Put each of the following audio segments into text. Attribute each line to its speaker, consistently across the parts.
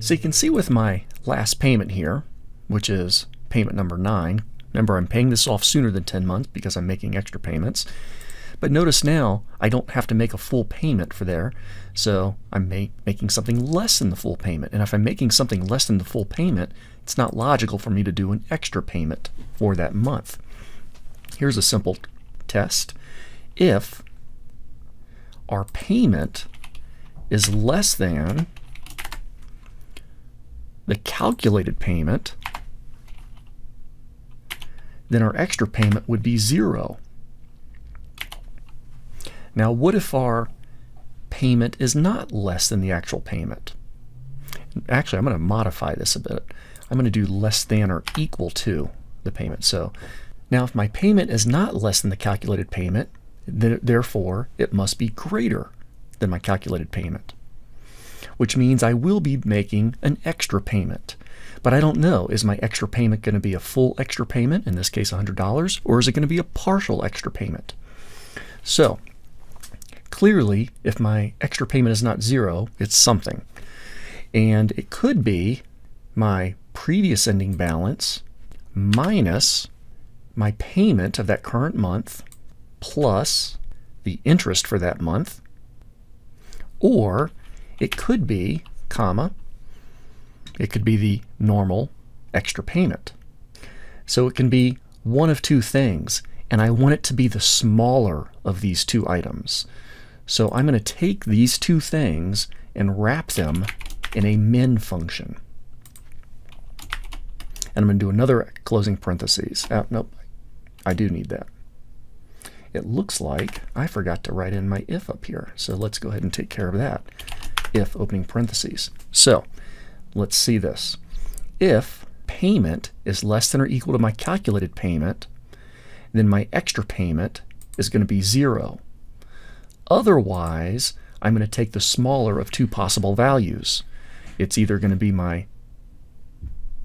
Speaker 1: So you can see with my last payment here, which is payment number 9, remember I'm paying this off sooner than 10 months because I'm making extra payments. But notice now I don't have to make a full payment for there, so I'm make, making something less than the full payment. And if I'm making something less than the full payment, it's not logical for me to do an extra payment for that month. Here's a simple test. If our payment is less than the calculated payment, then our extra payment would be zero. Now, what if our payment is not less than the actual payment? Actually, I'm going to modify this a bit. I'm going to do less than or equal to the payment. So now if my payment is not less than the calculated payment, th therefore it must be greater than my calculated payment, which means I will be making an extra payment. But I don't know, is my extra payment going to be a full extra payment, in this case $100, or is it going to be a partial extra payment? So clearly, if my extra payment is not zero, it's something. And it could be my previous ending balance minus my payment of that current month plus the interest for that month. Or it could be, comma, it could be the normal extra payment. So it can be one of two things, and I want it to be the smaller of these two items. So I'm going to take these two things and wrap them in a min function. And I'm going to do another closing parentheses. Oh, nope, I do need that. It looks like I forgot to write in my if up here. So let's go ahead and take care of that. If opening parentheses. So let's see this. If payment is less than or equal to my calculated payment, then my extra payment is going to be zero. Otherwise, I'm going to take the smaller of two possible values. It's either going to be my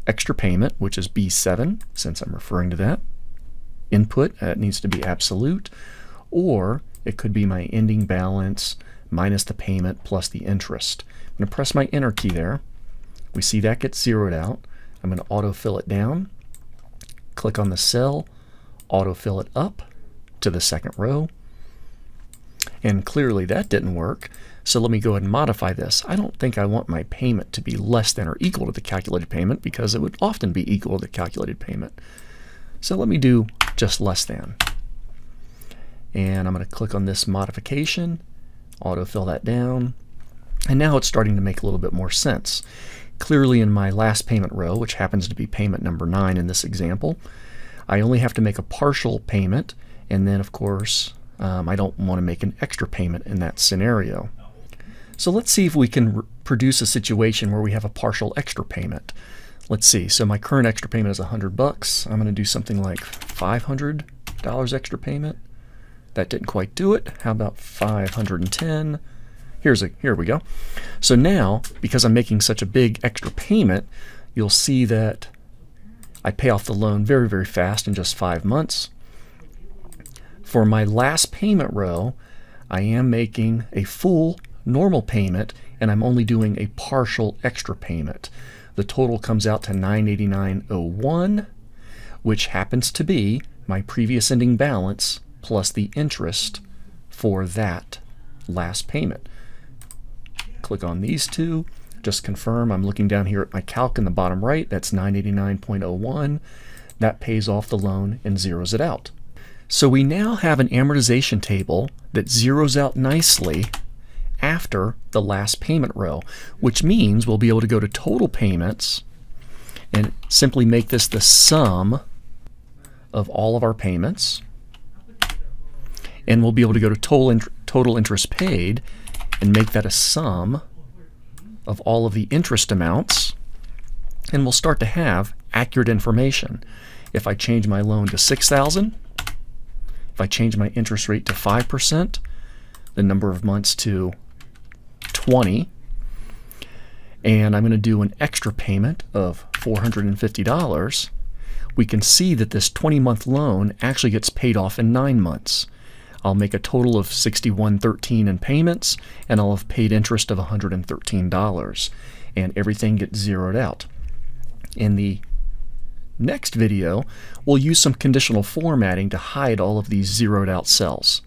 Speaker 1: extra payment, which is B7, since I'm referring to that, input, that needs to be absolute, or it could be my ending balance minus the payment plus the interest. I'm going to press my enter key there. We see that gets zeroed out. I'm going to autofill it down, click on the cell, autofill it up to the second row, and clearly that didn't work. So let me go ahead and modify this. I don't think I want my payment to be less than or equal to the calculated payment because it would often be equal to the calculated payment. So let me do just less than. And I'm going to click on this modification, autofill that down, and now it's starting to make a little bit more sense. Clearly in my last payment row, which happens to be payment number 9 in this example, I only have to make a partial payment, and then of course um, I don't want to make an extra payment in that scenario. So let's see if we can produce a situation where we have a partial extra payment. Let's see. So my current extra payment is 100 bucks. I'm going to do something like $500 extra payment. That didn't quite do it. How about 510? Here's a here we go. So now, because I'm making such a big extra payment, you'll see that I pay off the loan very, very fast in just five months. For my last payment row, I am making a full normal payment and I'm only doing a partial extra payment. The total comes out to 989.01, which happens to be my previous ending balance plus the interest for that last payment. Click on these two, just confirm. I'm looking down here at my calc in the bottom right. That's 989.01. That pays off the loan and zeroes it out. So we now have an amortization table that zeroes out nicely after the last payment row, which means we'll be able to go to total payments and simply make this the sum of all of our payments. And we'll be able to go to total, total interest paid and make that a sum of all of the interest amounts. And we'll start to have accurate information. If I change my loan to 6000 if I change my interest rate to 5%, the number of months to 20 and I'm going to do an extra payment of $450, we can see that this 20 month loan actually gets paid off in nine months. I'll make a total of 6113 in payments, and I'll have paid interest of $113, and everything gets zeroed out. In the next video, we'll use some conditional formatting to hide all of these zeroed out cells.